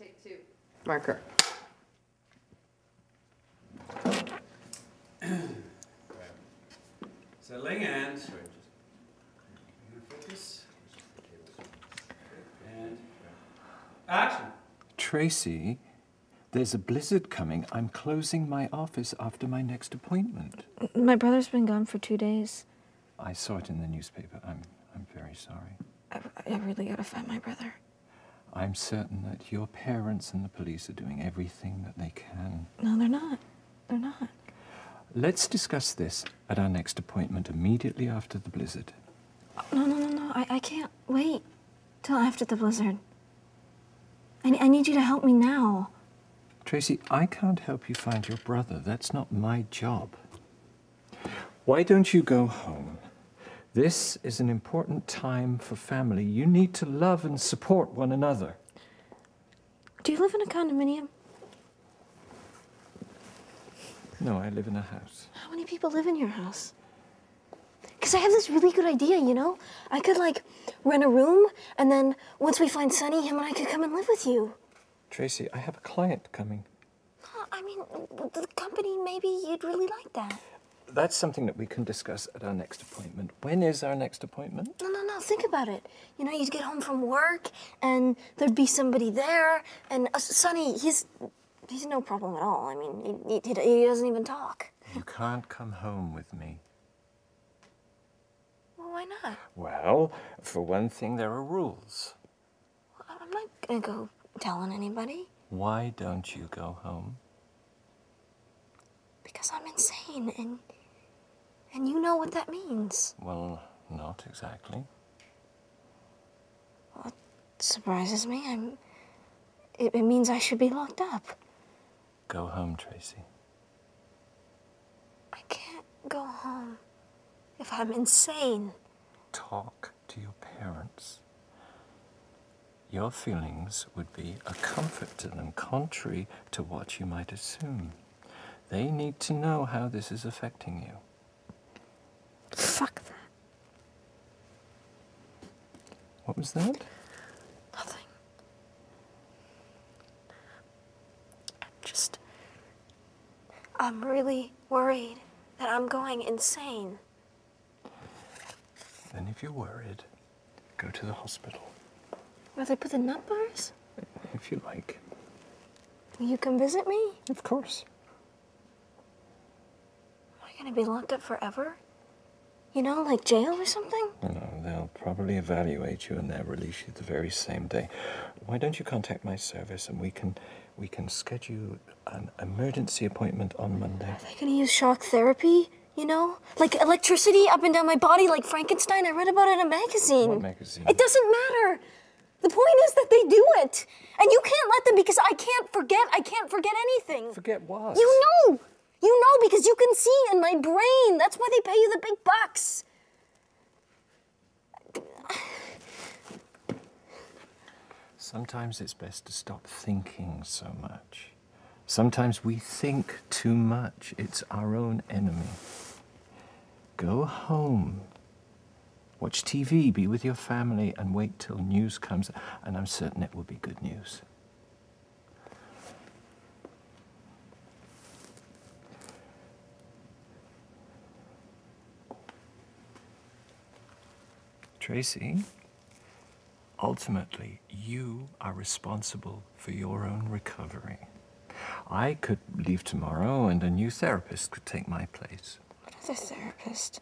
take two. Marker. Settling and. Focus. And action. Tracey, there's a blizzard coming. I'm closing my office after my next appointment. My brother's been gone for two days. I saw it in the newspaper. I'm, I'm very sorry. I, I really gotta find my brother. I'm certain that your parents and the police are doing everything that they can. No, they're not. They're not. Let's discuss this at our next appointment immediately after the blizzard. No, no, no, no. I, I can't wait till after the blizzard. I, I need you to help me now. Tracey, I can't help you find your brother. That's not my job. Why don't you go home? This is an important time for family. You need to love and support one another. Do you live in a condominium? No, I live in a house. How many people live in your house? Because I have this really good idea, you know? I could, like, rent a room, and then once we find Sonny, him and I could come and live with you. Tracey, I have a client coming. I mean, the company, maybe you'd really like that. That's something that we can discuss at our next appointment. When is our next appointment? No, no, no, think about it. You know, you'd get home from work, and there'd be somebody there, and uh, Sonny, he's, he's no problem at all. I mean, he, he, he doesn't even talk. You can't come home with me. Well, why not? Well, for one thing, there are rules. I'm not gonna go telling anybody. Why don't you go home? Because I'm insane, and and you know what that means. Well, not exactly. It surprises me. I'm. It, it means I should be locked up. Go home, Tracey. I can't go home if I'm insane. Talk to your parents. Your feelings would be a comfort to them, contrary to what you might assume. They need to know how this is affecting you. Fuck that. What was that? Nothing. I'm just. I'm really worried that I'm going insane. Then, if you're worried, go to the hospital, Where they put the nut bars? if you like. Will you come visit me? Of course. Am I gonna be locked up forever? You know, like jail or something? No, they'll probably evaluate you and they'll release you the very same day. Why don't you contact my service and we can we can schedule an emergency appointment on Monday? Are they gonna use shock therapy? You know? Like electricity up and down my body like Frankenstein? I read about it in a magazine. What magazine? It doesn't matter. The point is that they do it. And you can't let them because I can't forget. I can't forget anything. Forget what? You know. You know because you can see in my brain. That's why they pay you the big bucks. Sometimes it's best to stop thinking so much. Sometimes we think too much. It's our own enemy. Go home. Watch TV, be with your family, and wait till news comes. And I'm certain it will be good news. Tracey, ultimately, you are responsible for your own recovery. I could leave tomorrow and a new therapist could take my place. What other therapist?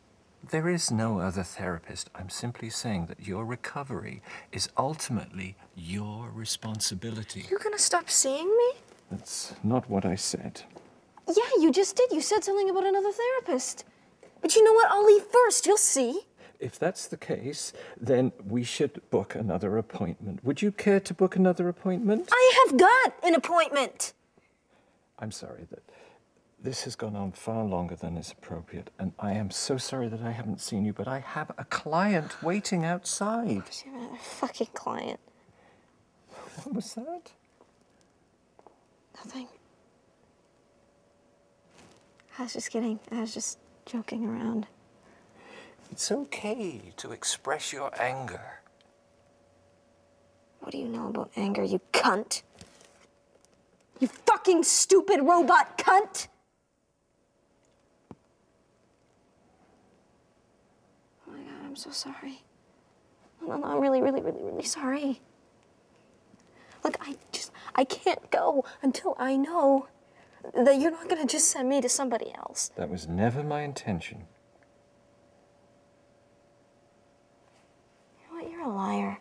There is no other therapist. I'm simply saying that your recovery is ultimately your responsibility. You're gonna stop seeing me? That's not what I said. Yeah, you just did. You said something about another therapist. But you know what? I'll leave first. You'll see. If that's the case, then we should book another appointment. Would you care to book another appointment? I have got an appointment. I'm sorry that this has gone on far longer than is appropriate, and I am so sorry that I haven't seen you, but I have a client waiting outside. You're a fucking client. What was that? Nothing. I was just kidding. I was just joking around. It's okay to express your anger. What do you know about anger, you cunt? You fucking stupid robot cunt! Oh my god, I'm so sorry. No, no, no, I'm really, really, really, really sorry. Look, I just, I can't go until I know that you're not gonna just send me to somebody else. That was never my intention. You know what? You're a liar.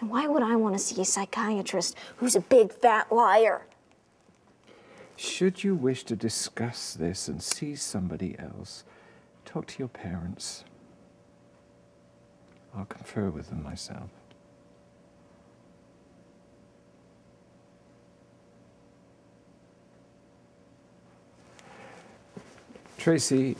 And why would I want to see a psychiatrist who's a big fat liar? Should you wish to discuss this and see somebody else, talk to your parents. I'll confer with them myself. Tracey,